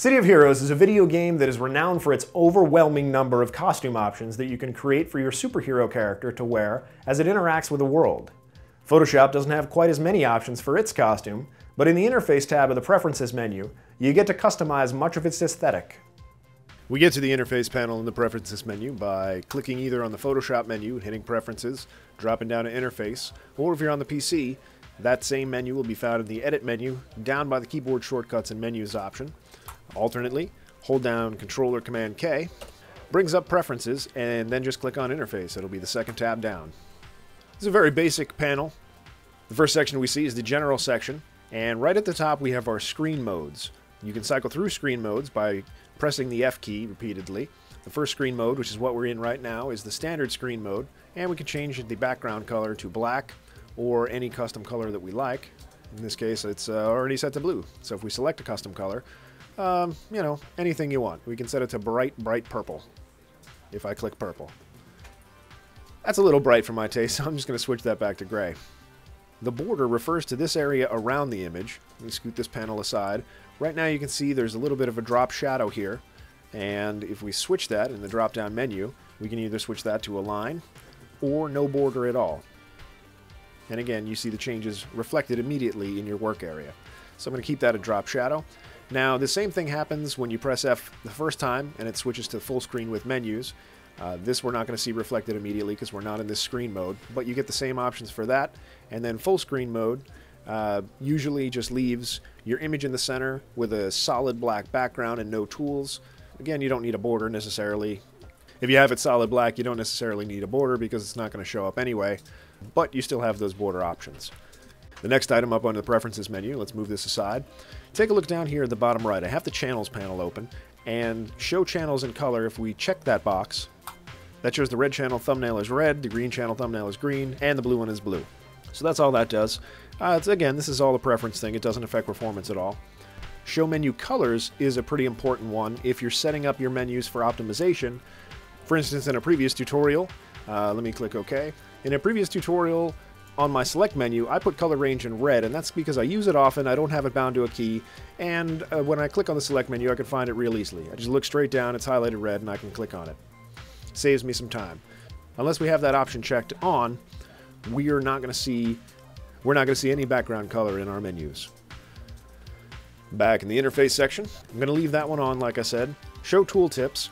City of Heroes is a video game that is renowned for its overwhelming number of costume options that you can create for your superhero character to wear as it interacts with the world. Photoshop doesn't have quite as many options for its costume, but in the Interface tab of the Preferences menu, you get to customize much of its aesthetic. We get to the Interface panel in the Preferences menu by clicking either on the Photoshop menu, and hitting Preferences, dropping down to Interface, or if you're on the PC, that same menu will be found in the Edit menu, down by the Keyboard Shortcuts and Menus option. Alternately, hold down Controller Command K, brings up Preferences, and then just click on Interface. It'll be the second tab down. It's a very basic panel. The first section we see is the General section, and right at the top we have our screen modes. You can cycle through screen modes by pressing the F key repeatedly. The first screen mode, which is what we're in right now, is the standard screen mode, and we can change the background color to black or any custom color that we like. In this case, it's uh, already set to blue. So if we select a custom color, um, you know, anything you want. We can set it to bright, bright purple if I click purple. That's a little bright for my taste, so I'm just going to switch that back to gray. The border refers to this area around the image. Let me scoot this panel aside. Right now you can see there's a little bit of a drop shadow here, and if we switch that in the drop-down menu, we can either switch that to a line or no border at all. And again, you see the changes reflected immediately in your work area. So I'm going to keep that a drop shadow. Now, the same thing happens when you press F the first time and it switches to full screen with menus. Uh, this we're not going to see reflected immediately because we're not in this screen mode, but you get the same options for that. And then full screen mode uh, usually just leaves your image in the center with a solid black background and no tools. Again, you don't need a border necessarily. If you have it solid black, you don't necessarily need a border because it's not going to show up anyway, but you still have those border options. The next item up on the Preferences menu, let's move this aside. Take a look down here at the bottom right. I have the Channels panel open, and Show Channels in Color, if we check that box, that shows the red channel thumbnail is red, the green channel thumbnail is green, and the blue one is blue. So that's all that does. Uh, again, this is all a preference thing. It doesn't affect performance at all. Show menu colors is a pretty important one if you're setting up your menus for optimization. For instance, in a previous tutorial, uh, let me click OK. In a previous tutorial, on my select menu, I put color range in red, and that's because I use it often, I don't have it bound to a key, and uh, when I click on the select menu, I can find it real easily. I just look straight down, it's highlighted red, and I can click on it. Saves me some time. Unless we have that option checked on, we are not going to see we're not going to see any background color in our menus. Back in the interface section, I'm going to leave that one on like I said. Show tooltips.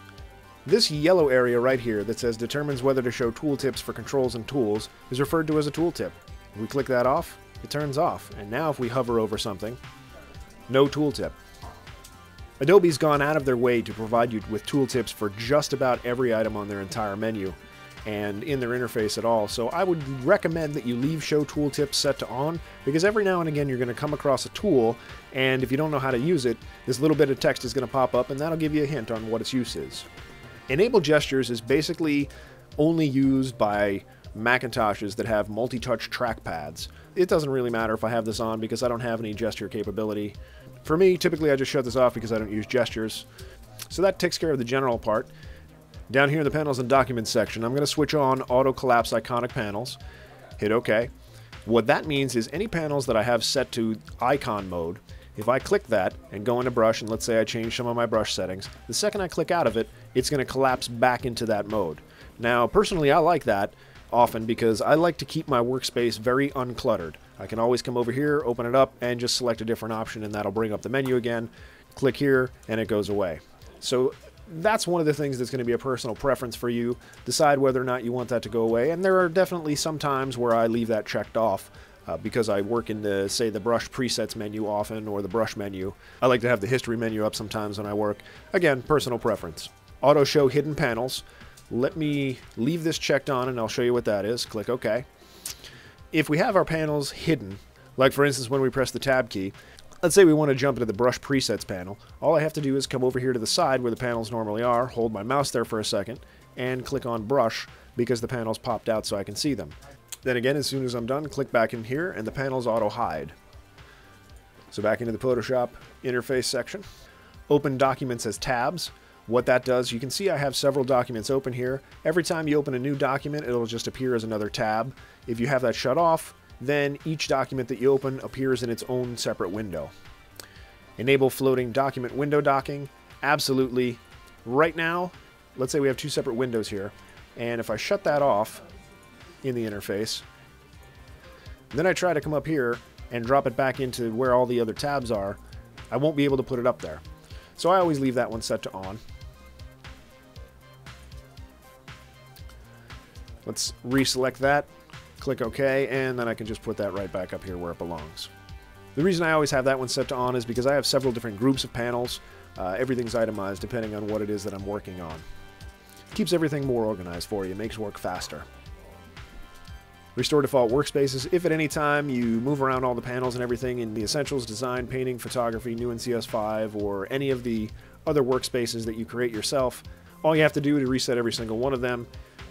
This yellow area right here that says determines whether to show tooltips for controls and tools is referred to as a tooltip. If we click that off, it turns off. And now if we hover over something, no tooltip. Adobe's gone out of their way to provide you with tooltips for just about every item on their entire menu and in their interface at all. So I would recommend that you leave Show Tooltips set to on because every now and again you're going to come across a tool and if you don't know how to use it, this little bit of text is going to pop up and that'll give you a hint on what its use is. Enable gestures is basically only used by Macintoshes that have multi-touch trackpads. It doesn't really matter if I have this on because I don't have any gesture capability. For me, typically I just shut this off because I don't use gestures. So that takes care of the general part. Down here in the Panels and Documents section, I'm going to switch on Auto Collapse Iconic Panels. Hit OK. What that means is any panels that I have set to icon mode, if I click that and go into brush, and let's say I change some of my brush settings, the second I click out of it, it's going to collapse back into that mode. Now, personally, I like that often because I like to keep my workspace very uncluttered. I can always come over here, open it up, and just select a different option, and that'll bring up the menu again. Click here, and it goes away. So that's one of the things that's going to be a personal preference for you. Decide whether or not you want that to go away. And there are definitely some times where I leave that checked off uh, because I work in the, say, the brush presets menu often or the brush menu. I like to have the history menu up sometimes when I work. Again, personal preference. Auto show hidden panels. Let me leave this checked on and I'll show you what that is. Click OK. If we have our panels hidden, like for instance when we press the tab key, let's say we want to jump into the brush presets panel, all I have to do is come over here to the side where the panels normally are, hold my mouse there for a second, and click on brush because the panels popped out so I can see them. Then again, as soon as I'm done, click back in here and the panels auto hide. So back into the Photoshop interface section. Open documents as tabs. What that does, you can see I have several documents open here. Every time you open a new document, it'll just appear as another tab. If you have that shut off, then each document that you open appears in its own separate window. Enable floating document window docking. Absolutely. Right now, let's say we have two separate windows here, and if I shut that off in the interface, then I try to come up here and drop it back into where all the other tabs are, I won't be able to put it up there. So I always leave that one set to on. Let's reselect that, click OK, and then I can just put that right back up here where it belongs. The reason I always have that one set to on is because I have several different groups of panels. Uh, everything's itemized depending on what it is that I'm working on. Keeps everything more organized for you, makes work faster. Restore default workspaces. If at any time you move around all the panels and everything in the Essentials, Design, Painting, Photography, New in CS5, or any of the other workspaces that you create yourself, all you have to do to reset every single one of them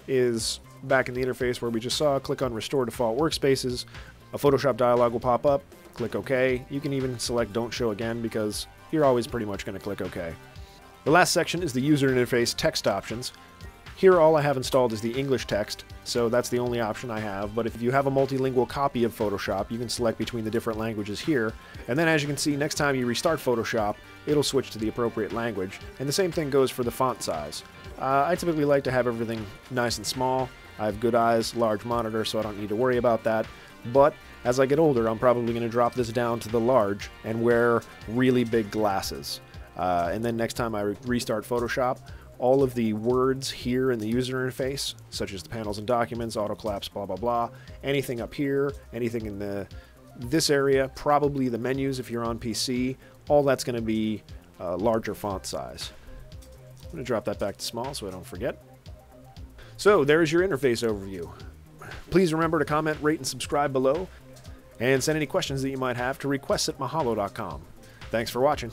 is back in the interface where we just saw, click on Restore Default Workspaces. A Photoshop dialog will pop up. Click OK. You can even select Don't Show Again because you're always pretty much going to click OK. The last section is the user interface text options. Here all I have installed is the English text, so that's the only option I have, but if you have a multilingual copy of Photoshop, you can select between the different languages here, and then as you can see, next time you restart Photoshop, it'll switch to the appropriate language, and the same thing goes for the font size. Uh, I typically like to have everything nice and small. I have good eyes, large monitor, so I don't need to worry about that, but as I get older, I'm probably going to drop this down to the large and wear really big glasses. Uh, and then next time I re restart Photoshop, all of the words here in the user interface, such as the panels and documents, auto collapse, blah, blah, blah, anything up here, anything in the this area, probably the menus if you're on PC, all that's going to be uh, larger font size. I'm going to drop that back to small so I don't forget. So there's your interface overview. Please remember to comment, rate, and subscribe below, and send any questions that you might have to requests at mahalo.com. Thanks for watching.